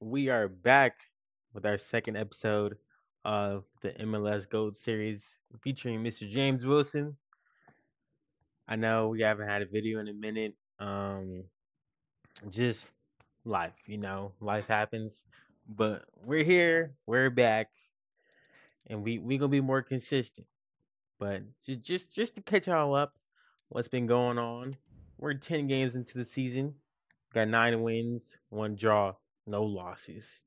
we are back with our second episode of the MLS Gold Series featuring Mr. James Wilson. I know we haven't had a video in a minute. Um, just life, you know, life happens, but we're here, we're back, and we we gonna be more consistent. But just just just to catch y'all up, what's been going on? We're ten games into the season, got nine wins, one draw, no losses,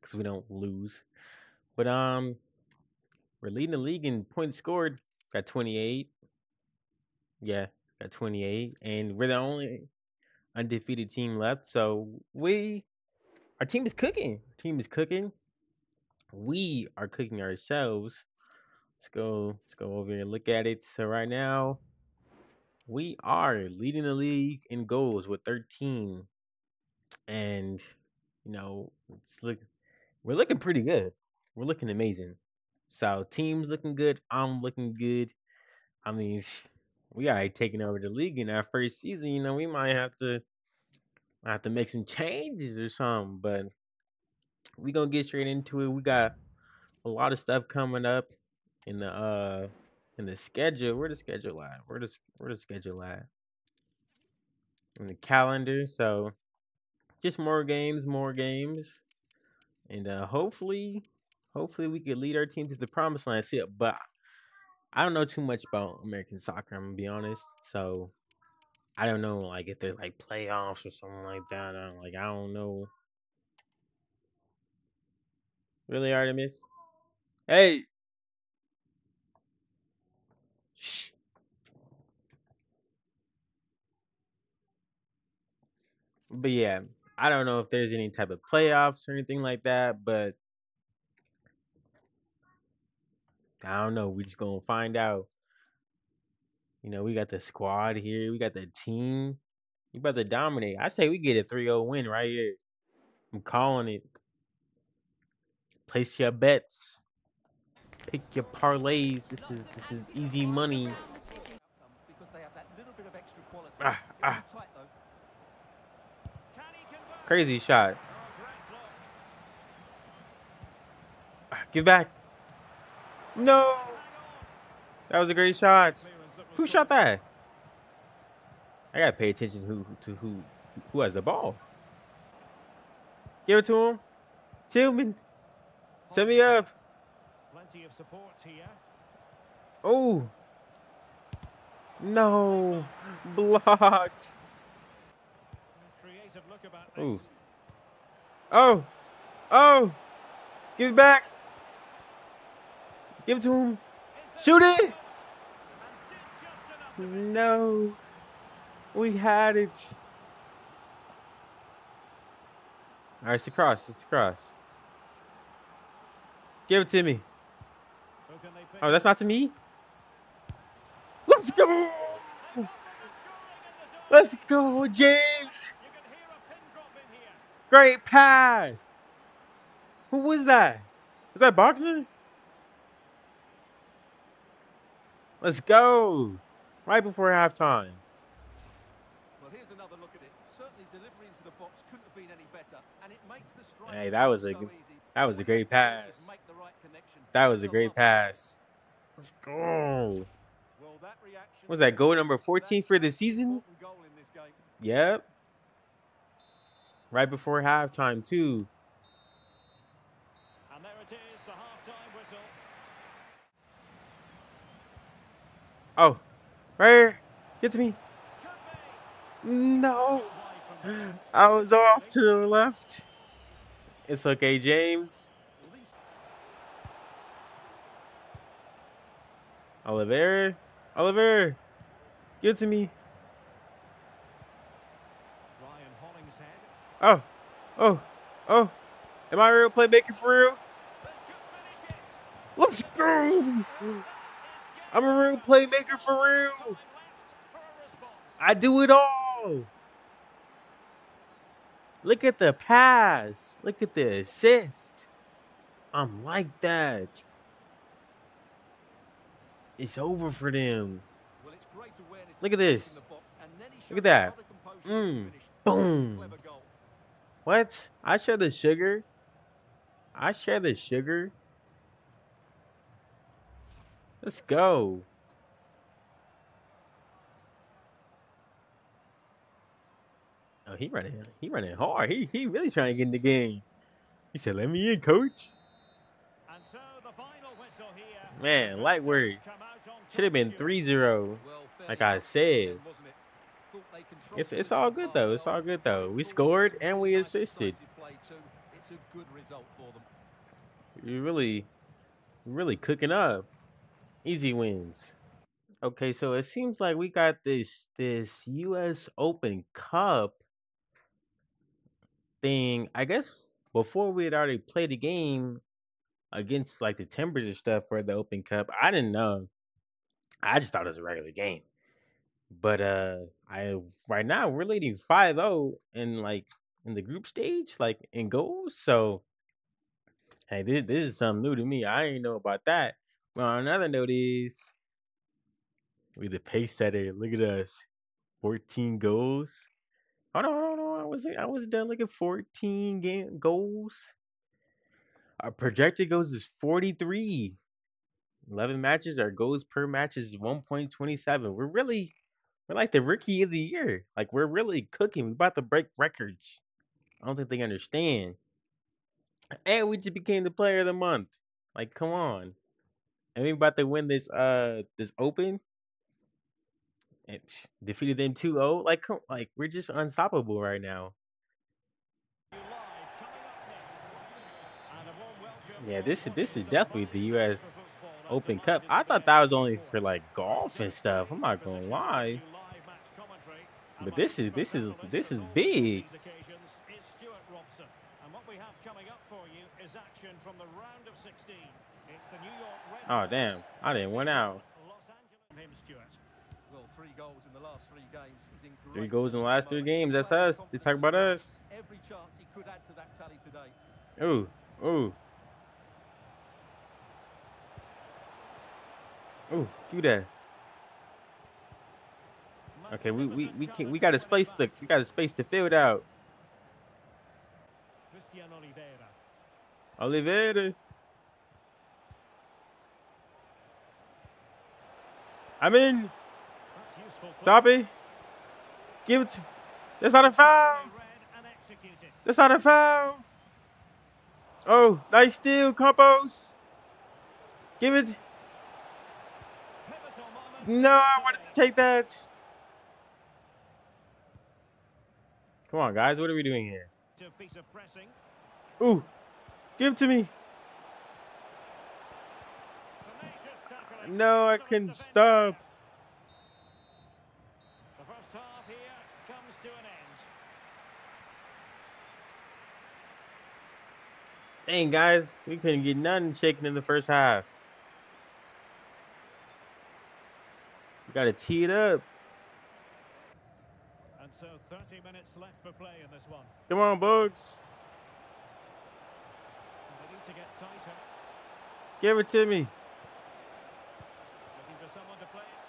because we don't lose. But um, we're leading the league in points scored. Got twenty eight. Yeah, got twenty eight, and we're the only undefeated team left. So we, our team is cooking. team is cooking. We are cooking ourselves. Let's go. Let's go over here and look at it. So right now, we are leading the league in goals with 13, and you know, it's look, we're looking pretty good. We're looking amazing. So team's looking good. I'm looking good. I mean, we are taking over the league in our first season. You know, we might have to have to make some changes or something, but we gonna get straight into it. We got a lot of stuff coming up in the uh in the schedule. Where the schedule at? Where the where the schedule at? In the calendar. So just more games, more games, and uh hopefully, hopefully we could lead our team to the promised land. See, but I don't know too much about American soccer. I'm gonna be honest. So I don't know, like if there's like playoffs or something like that. I don't, like I don't know. Really, Artemis? Hey. Shh. But yeah, I don't know if there's any type of playoffs or anything like that, but I don't know. We're just gonna find out. You know, we got the squad here. We got the team. You about to dominate. I say we get a 3-0 win right here. I'm calling it. Place your bets. Pick your parlays. This is this is easy money. Ah, ah. Crazy shot. Give back. No. That was a great shot. Who shot that? I gotta pay attention to who to who who has the ball. Give it to him. Tillman. Set me up. Plenty of support here. Oh. No. Blocked. Ooh. Oh. Oh. Give it back. Give it to him. Shoot it. No. We had it. All right, it's the cross. It's the cross. Give it to me. Oh, that's not to me? Let's go! Let's go, James! Great pass! Who was that? Is that Boxer? Let's go! right before halftime. Well, here's another look at it. Certainly delivery into the box couldn't have been any better, and it makes the strike. Hey, that was a so that was a great pass. Right that was a great pass. Let's go. Well, that was that goal number 14 for the season? Yep. Right before halftime, too. And there it is, the halftime whistle. Oh, Right here. Get to me. No. I was off to the left. It's okay, James. Oliver. Oliver. Get to me. Oh. Oh. Oh. Am I a real playmaker for real? Let's go. I'm a real playmaker for real. I do it all. Look at the pass. Look at the assist. I'm like that. It's over for them. Look at this. Look at that. Mm. Boom. What? I share the sugar. I share the sugar. Let's go. Oh, he running. He running hard. He he really trying to get in the game. He said, "Let me in, coach." So Man, light work. Should have been 3-0, like I said. It's it's all good though. It's all good though. We scored and we assisted. A. We really, really cooking up. Easy wins. Okay, so it seems like we got this this U.S. Open Cup thing. I guess before we had already played the game against like the Timbers and stuff for the Open Cup. I didn't know. I just thought it was a regular game. But uh I right now we're leading 5-0 in like in the group stage, like in goals. So hey, this, this is something new to me. I ain't know about that. Well, another note is we the pace setter. Look at us. 14 goals. Oh no, no, no. I was I was done looking 14 game goals. Our projected goals is 43. 11 matches, our goals per match is 1.27. We're really we're like the rookie of the year. Like we're really cooking. We're about to break records. I don't think they understand. And we just became the player of the month. Like, come on. And we're about to win this uh this open. And defeated them 2-0. Like, come, like we're just unstoppable right now. Yeah, this is this is definitely the US Open Cup. I thought that was only for like golf and stuff. I'm not gonna lie. But this is this is this is big. Oh damn! I didn't win out. Three goals in the last three games. That's us. They talk about us. Ooh, ooh, ooh. Do that. Okay, we we we can we got a space the we got to space the field out. Cristian Olivera. Olivera. I'm in. Stop it. Give it. To, that's not a foul. Read and executed. That's not a foul. Oh, nice steal, Campos. Give it. No, I wanted to take that. Come on, guys. What are we doing here? To a piece of pressing. Ooh, give it to me. No, I couldn't stop. The first half here comes to an end. Dang, guys, we couldn't get nothing shaken in the first half. We gotta tee it up. And so 30 minutes left for play in this one. Come on, Bugs. They need to get tighter. Give it to me. Looking for someone to play it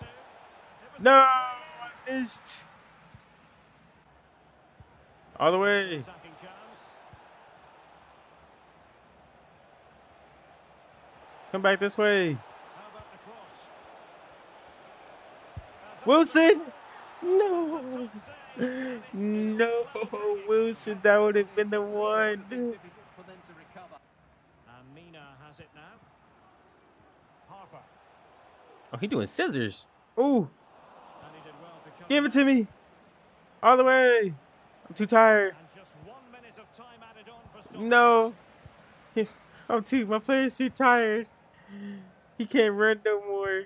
to. No, I missed. All the way. Come back this way. How about the cross? As Wilson. No. No, Wilson. That would have been the one. Difficult for them to recover. And Mina has it now. Harper. Oh, he doing scissors. Ooh, And he did well to come give it to me. All the way. I'm too tired. And just one minute of time added on for Stockport. No. I'm too. My player's too tired. He can't run no more.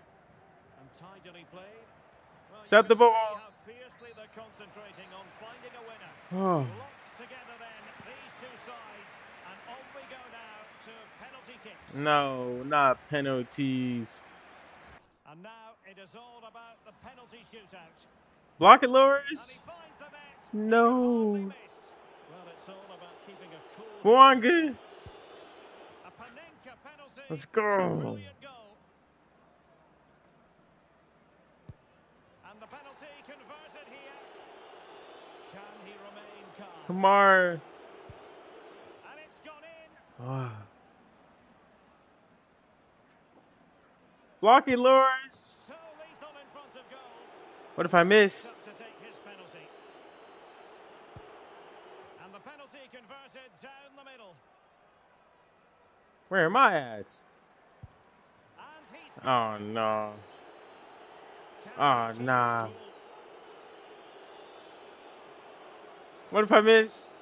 And tidily played. Well, Stop the ball. how fiercely they're concentrating on finding a winner. Oh, Locked together then, these two sides. And on we go now to penalty kicks. no, not penalties. And now it is all about the penalty shootout. Block it, Lloris. finds the net. No. Well, it's all about keeping a cool. Mwanga. A penalty. Let's go. Brilliant goal. And the penalty converted here. Can he remain calm? Kamar. Oh. Block it, Lloris. So lethal in front of goal. What if I miss? Got to take his penalty. And the penalty converted down the middle. Where am I at? Oh no. Oh, nah. What if I miss?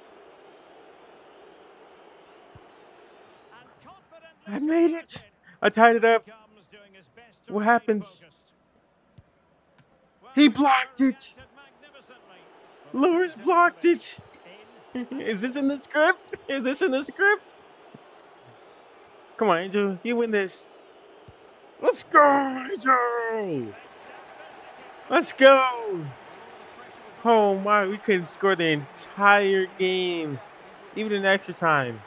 I made it. I tied it up. What happens? He blocked it. Lloris blocked it. Is this in the script? Is this in the script? Come on, Angel. You win this. Let's go, Angel. Let's go. Oh my, we couldn't score the entire game, even in extra time.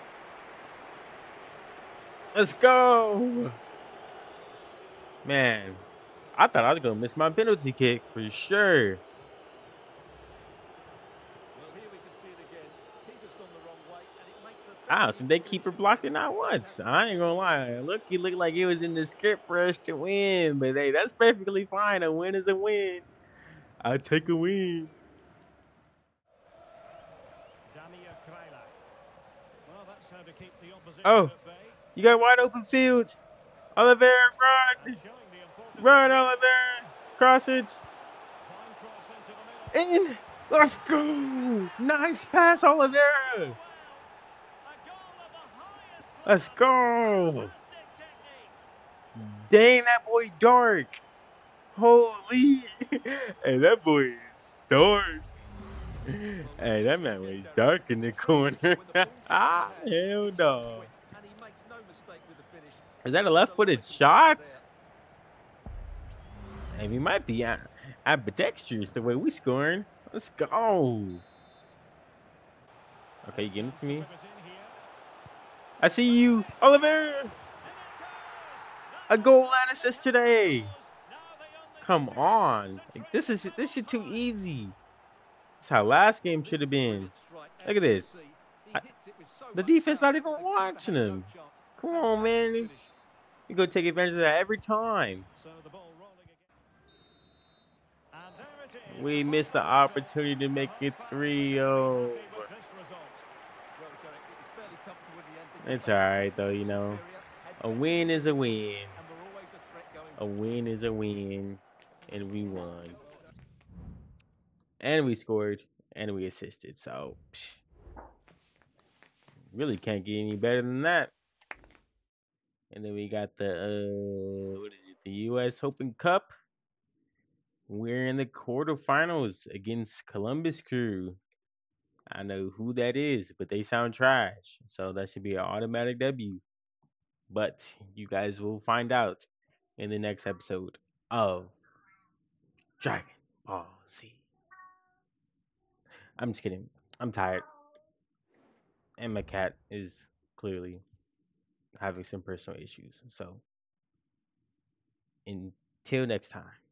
Let's go. Man, I thought I was gonna miss my penalty kick for sure. I don't think they keeper blocked it not once. I ain't gonna lie. Look, he looked like it was in the script for us to win, but hey, that's perfectly fine. A win is a win. I take a win. Damir Kreilach. Well, that's how to keep the opposition Oh. You got wide open field. Oliver, run, Showing the importance run, Oliver. Cross it fine cross into the middle. in. Let's go. Nice pass, Oliver. Well, a goal of the highest Let's go. Dang, that boy dark. Holy. hey, that boy is dark. Hey, that man was dark in the corner. ah, hell no. Is that a left-footed shot? Hey, we might be am- ambidextrous the way we scoring. Let's go. Okay, you it to me? I see you, Oliver. A goal and assist today. Come on, like, this is this shit too easy. That's how last game should have been. Look at this. I- the defense not even watching him. Come on, man. You go take advantage of that every time. We missed the opportunity to make it 3 happy 0. with this result. It's alright, though, you know. A win is a win. A win is a win. And we won. And we scored. And we assisted. So, psh, really can't get any better than that. And then we got the, uh, what is it? The U.S. Open Cup. We're in the quarterfinals against Columbus Crew. I know who that is, but they sound trash. So that should be an automatic W. But you guys will find out in the next episode of Dragon Ball Z. I'm just kidding. I'm tired. And my cat is clearly having some personal issues. So until next time.